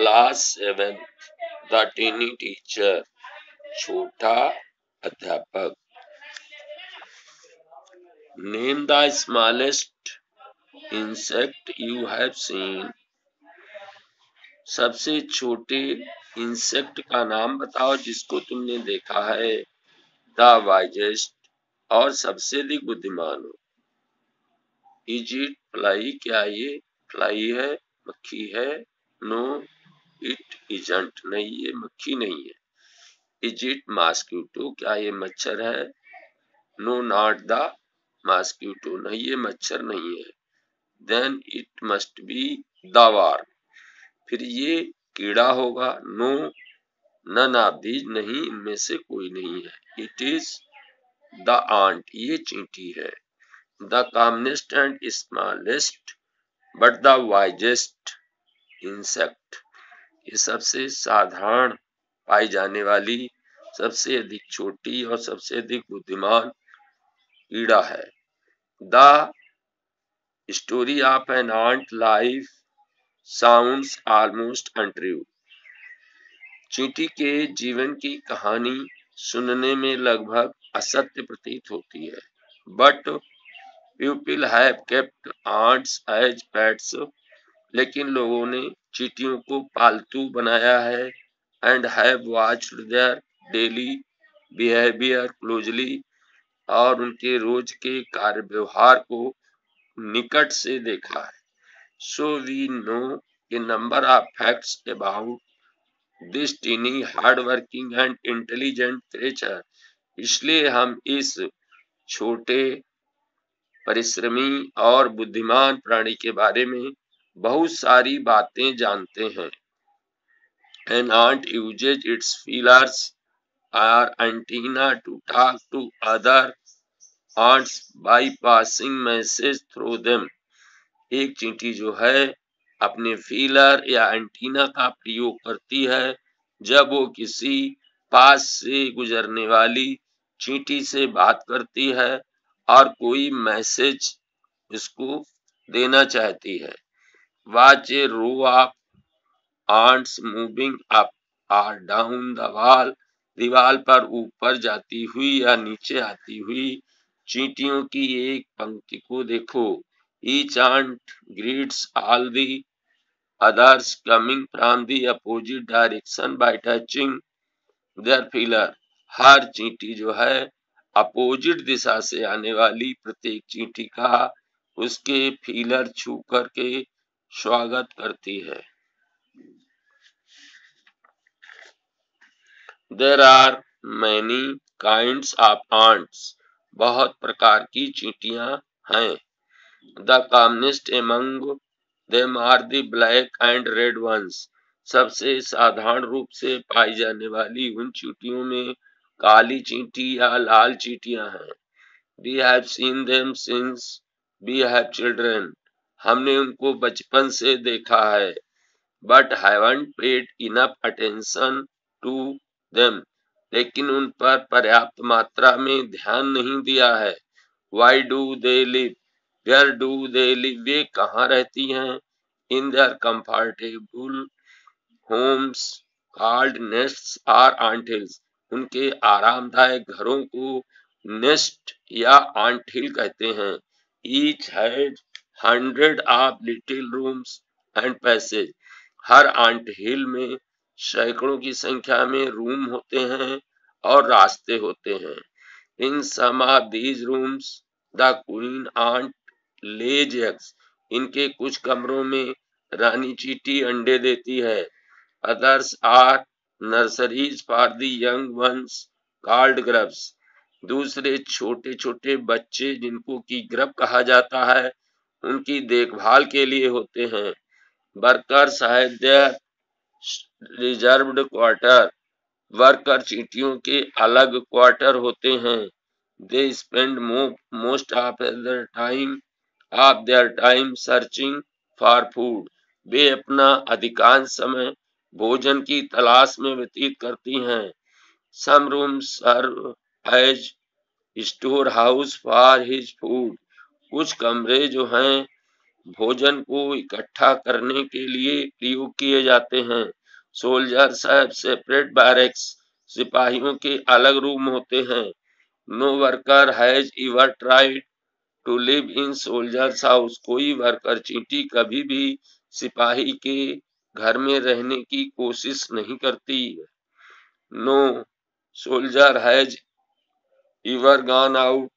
Class seven the tiny teacher छोटा अध्यापक। Name the smallest insect you have seen सबसे छोटे इंसेक्ट का नाम बताओ जिसको तुमने देखा है। द वाइजेस्ट और सबसे अधिक बुद्धिमान हो। इज़ इट फ्लाई क्या ये फ्लाई है? मक्खी है? नो इट इजंट नहीं, ये मक्खी नहीं है। इज़ इट मास्क्यूटो क्या ये मच्छर है? नो नॉट द मास्क्यूटो नहीं, ये मच्छर नहीं है। देन इट मस्ट बी दवार फिर ये कीड़ा होगा। नो नन ऑफ़ दीज नहीं, इनमें से कोई नहीं है। इट इज़ द आंट ये चींटी है। The commonest and smallest but the wisest insect ये सबसे साधारण पाई जाने वाली सबसे अधिक छोटी और सबसे अधिक बुद्धिमान कीड़ा है। The story of an ant life sounds almost untrue. चींटी के जीवन की कहानी सुनने में लगभग असत्य प्रतीत होती है but people have kept ants as pets लेकिन लोगों ने चीटियों को पालतू बनाया है and have watched their daily behaviour closely और उनके रोज के कार्य व्यवहार को निकट से देखा है। So we know a number of facts about this tiny hard working and intelligent creature इसलिए हम इस छोटे, परिश्रमी और बुद्धिमान प्राणी के बारे में बहुत सारी बातें जानते हैं। An ant uses its feelers or antenna to talk to other ants by passing message through them एक चींटी जो है, अपने फीलर या एंटीना का प्रयोग करती है। जब वो किसी पास से गुजरने वाली चींटी से बात करती है और कोई मैसेज इसको देना चाहती है। Watch a row of ants moving up, or down the wall दीवार पर ऊपर जाती हुई या नीचे आती हुई चींटियों की एक पंक्ति को देखो। Each ant greets all the others coming from the opposite direction by touching their feeler हर चींटी जो है, अपोजिट दिशा से आने वाली प्रत्येक चींटी का उसके फीलर छू करके स्वागत करती है। There are many kind of ants बहुत प्रकार की चींटियाँ हैं। The commonest among them are the black and red ones सबसे साधारण रूप से पाई जाने वाली उन चींटियों में काली चींटी या लाल चींटियाँ हैं। We have seen them since we have children हमने उनको बचपन से देखा है। बट अटेंशन टू लेकिन उन पर पर्याप्त मात्रा में ध्यान नहीं दिया है। Why do they live where do they live वे कहाँ रहती हैं? In their comfortable homes called nests or anthills उनके आरामदायक घरों को नेस्ट या आंटिल कहते हैं। Each has hundred of little rooms and passage. Her ant hill में सैकड़ों की संख्या में रूम होते हैं और रास्ते होते हैं। In some rooms, the queen ant lays इनके कुछ कमरों में रानी चीटी अंडे देती है। Others are nurseries for the young ones, called grubs. दूसरे छोटे छोटे बच्चे जिनको की ग्रब कहा जाता है उनकी देखभाल के लिए होते हैं। Workers have reserved quarter, worker चीटियों के अलग क्वार्टर होते हैं। They spend most of their time of their time searching for food वे अपना अधिकांश समय भोजन की तलाश में व्यतीत करती हैं। Some room serve as store house for his food कुछ कमरे जो हैं, भोजन को इकट्ठा करने के लिए प्रयोग किए जाते हैं। सोल्जर्स हैव सेपरेट बैरक्स सिपाहियों के अलग रूम होते हैं। No worker has ever tried to live in soldiers house. कोई वर्कर चींटी कभी भी सिपाही के घर में रहने की कोशिश नहीं करती। No soldier has ever gone out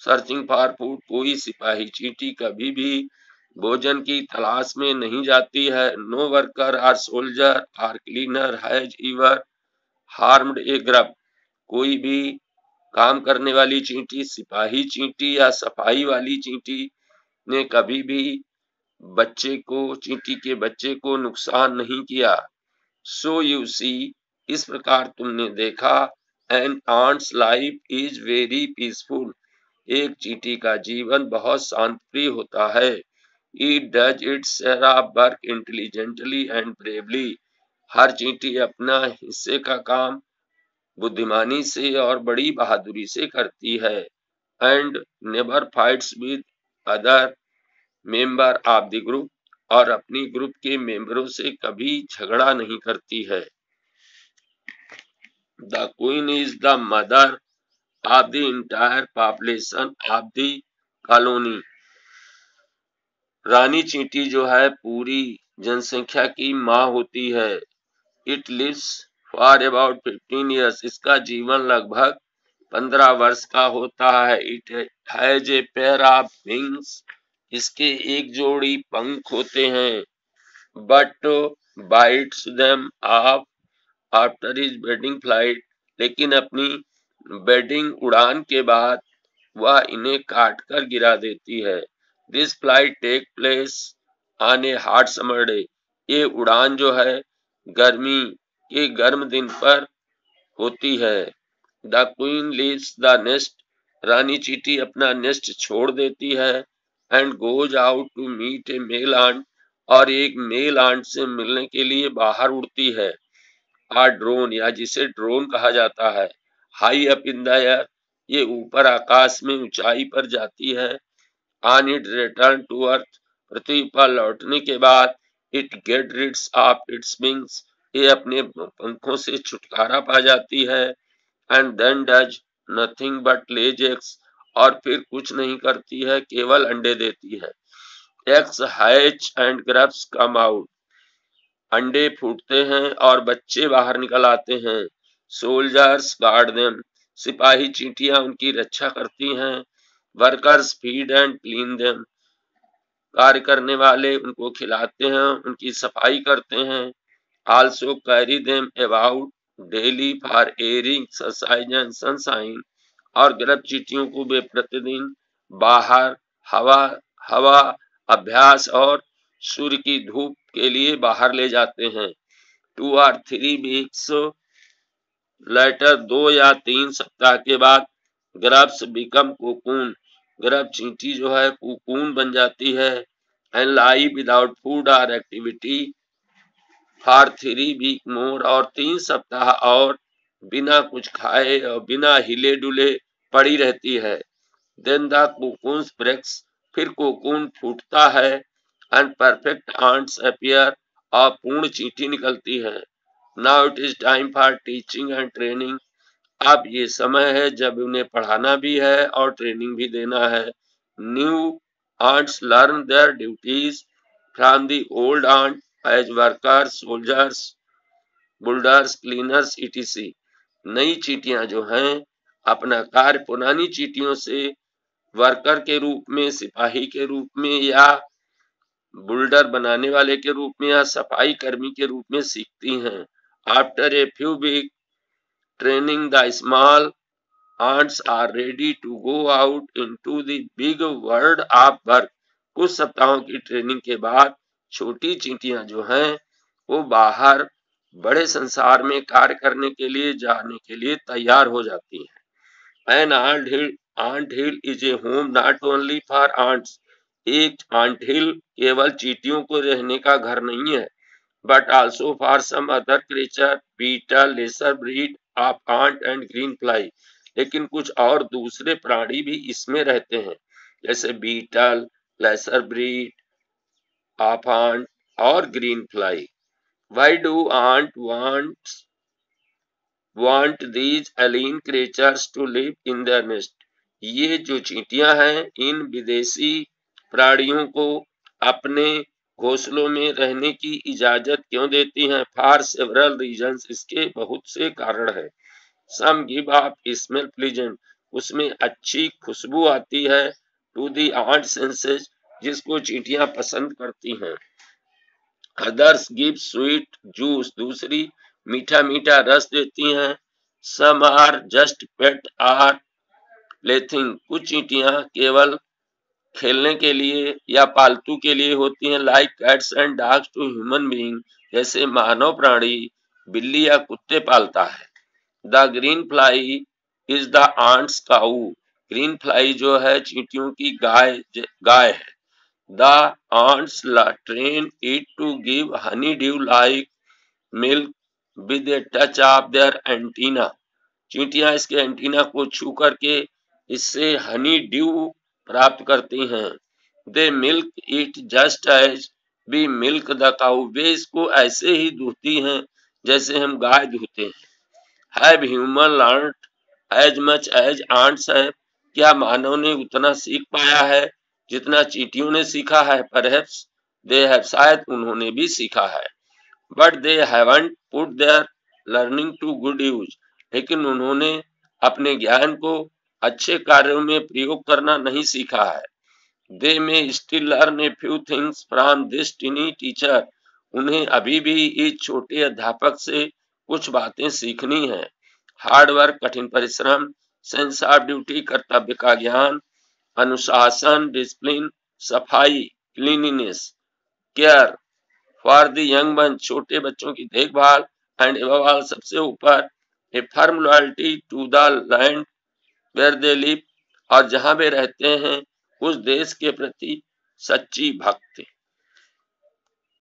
searching for food, कोई सिपाही चींटी कभी भी भोजन की तलाश में नहीं जाती है। No worker or soldier or cleaner has ever harmed a grub कोई भी काम करने वाली चींटी, सिपाही चींटी या सफ़ाई वाली चींटी ने कभी भी बच्चे को, चींटी के बच्चे को नुकसान नहीं किया। सो यू सी इस प्रकार तुमने देखा and ants life is very peaceful एक चींटी का जीवन बहुत शांतिप्रिय होता है। It does it share work intelligently and bravely हर चींटी अपना हिस्से का काम बुद्धिमानी से और बड़ी बहादुरी से करती है। And never fights with other member of the group और अपनी ग्रुप के मेंबरों से कभी झगड़ा नहीं करती है। The queen is the mother of the entire population of the colony रानी चींटी जो है, पूरी जनसंख्या की माँ होती है। It lives for about fifteen years इसका जीवन लगभग पंद्रह वर्ष का होता है। It has a pair of wings इसके एक जोड़ी पंख होते हैं। But bites them off after is wedding flight लेकिन अपनी बेडिंग उड़ान के बाद वह इन्हें काट कर गिरा देती है। This flight take place on a hot summer day ये उड़ान जो है, गर्मी के गर्म दिन पर होती है। The queen leaves the nest रानी चीटी अपना नेस्ट छोड़ देती है and goes out to meet a male ant और एक मेल आंट से मिलने के लिए बाहर उड़ती है। आ ड्रोन या जिसे ड्रोन कहा जाता है। High up in the air ये ऊपर आकाश में ऊंचाई पर जाती है। On it return to earth पृथ्वी पर लौटने के बाद it get rids of its wings ये अपने पंखों से छुटकारा पा जाती है। And then does nothing but lays eggs और फिर कुछ नहीं करती है, केवल अंडे देती है। Eggs hatch and grubs come out अंडे फूटते हैं और बच्चे बाहर निकल आते हैं। सोल्जर्स गार्ड देम सिपाही चींटियाँ उनकी रक्षा करती हैं। Workers feed and clean them कार्य करने वाले उनको खिलाते हैं, उनकी सफ़ाई करते हैं। Also carry them about daily for airing exercise and sunshine और ग्रब चीटियों को वे प्रतिदिन बाहर हवा हवा अभ्यास और सूर्य की धूप के लिए बाहर ले जाते हैं। Two or three weeks later दो या तीन सप्ताह के बाद ग्रब्स बिकम कोकून ग्रब चींटी जो है कोकून बन जाती है एंड लाई विदाउट फ़ूड और activity for three week more और तीन सप्ताह और बिना कुछ खाए और बिना हिले डुले पड़ी रहती है। देन द कोकून ब्रेक्स फिर कोकून फूटता है एंड परफेक्ट आंट्स अपियर और पूर्ण चींटी निकलती है। Now it is time for teaching and training अब ये समय है जब उन्हें पढ़ाना भी है और ट्रेनिंग भी देना है। New ants learn their duties from the old ant as workers soldiers builders cleaners etc नई चीटियाँ जो हैं, अपना कार्य पुरानी चीटियों से वर्कर के रूप में, सिपाही के रूप में या बुल्डर बनाने वाले के रूप में या सफ़ाई कर्मी के रूप में सीखती हैं। After a few week training the small ants are ready to go out into the big world of work. कुछ सप्ताहों की ट्रेनिंग के बाद छोटी चींटियाँ जो हैं, वो बाहर बड़े संसार में कार्य करने के लिए, जाने के लिए तैयार हो जाती हैं। An ant hill ant hill is a home not only for ants एक आंट हिल केवल चीटियों को रहने का घर नहीं है but also for some other creature beetle lesser breed of ant and green fly लेकिन कुछ और दूसरे प्राणी भी इसमें रहते हैं जैसे beetle lesser breed of ant or green fly. Why do ant want want these alien creatures to live in their nest? ये जो चींटियाँ हैं, इन विदेशी प्राणियों को अपने घोंसलों में रहने की इजाज़त क्यों देती हैं? फॉर सेवरल रीजन इसके बहुत से कारण है। Some give off smell pleasant उसमें अच्छी खुशबू आती है। टू दी आर्ट सेंसेस जिसको चींटियाँ पसंद करती हैं। अदर्स गिव स्वीट जूस दूसरी मीठा मीठा रस देती हैं। Some are just pet or plaything कुछ चींटियाँ केवल खेलने के लिए या पालतू के लिए होती हैं like cats and dogs to human being जैसे मानव प्राणी बिल्ली या कुत्ते पालता है। The green fly is the ants cow green fly जो है, चींटियों की गाय गाय है। The ants train it to give honey dew like milk with a touch of their antenna चींटियाँ इसके एंटीना को छू करके इससे हनी ड्यू प्राप्त करती हैं। They milk it just as we milk the cow. वे इसको ऐसे ही दूहती हैं जैसे हम गाय दूहते हैं। Have human learn as much as ants है। क्या मानव ने उतना सीख पाया है जितना चीटियों ने सीखा है? परहैप्स दे हैव शायद उन्होंने भी सीखा है। But they haven't put their learning to good use लेकिन उन्होंने अपने ज्ञान को अच्छे कार्यों में प्रयोग करना नहीं सीखा है। They may still learn a few things from this tiny teacher उन्हें अभी भी इस छोटे अध्यापक से कुछ बातें सीखनी है। हार्ड वर्क कठिन परिश्रम सेंस ऑफ़ ड्यूटी कर्तव्य का ज्ञान, अनुशासन डिसिप्लिन सफ़ाई cleanliness care for the young one छोटे बच्चों की देखभाल एंड सबसे ऊपर a firm loyalty to the land live और जहाँ वे रहते हैं उस देश के प्रति सच्ची भक्ति।